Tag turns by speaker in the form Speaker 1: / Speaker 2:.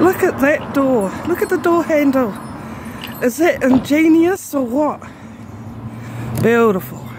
Speaker 1: Look at that door. Look at the door handle. Is that ingenious or what? Beautiful.